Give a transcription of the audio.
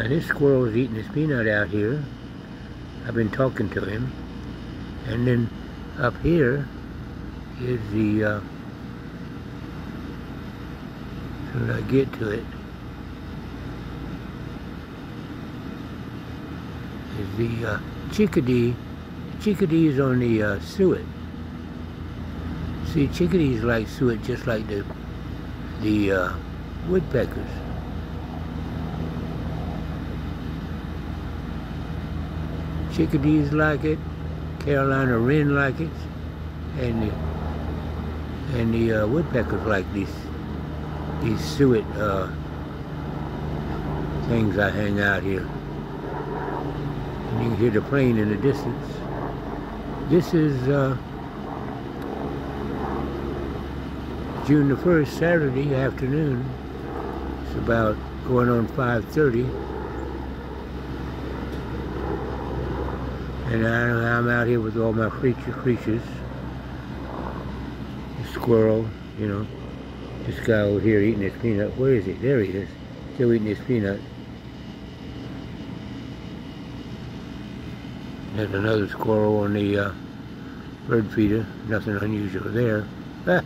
Now this squirrel is eating his peanut out here. I've been talking to him. And then up here is the, uh, should I get to it, is the uh, chickadee, chickadees on the uh, suet. See, chickadees like suet just like the, the uh, woodpeckers. Chickadees like it, Carolina wren like it, and the, and the uh, woodpeckers like these these suet uh, things I hang out here. And you can hear the plane in the distance. This is uh, June the 1st, Saturday afternoon. It's about going on 5.30. And I, I'm out here with all my creature creatures. The squirrel, you know. This guy over here eating his peanut. Where is he? There he is. Still eating his peanut. There's another squirrel on the uh, bird feeder. Nothing unusual there. Ah.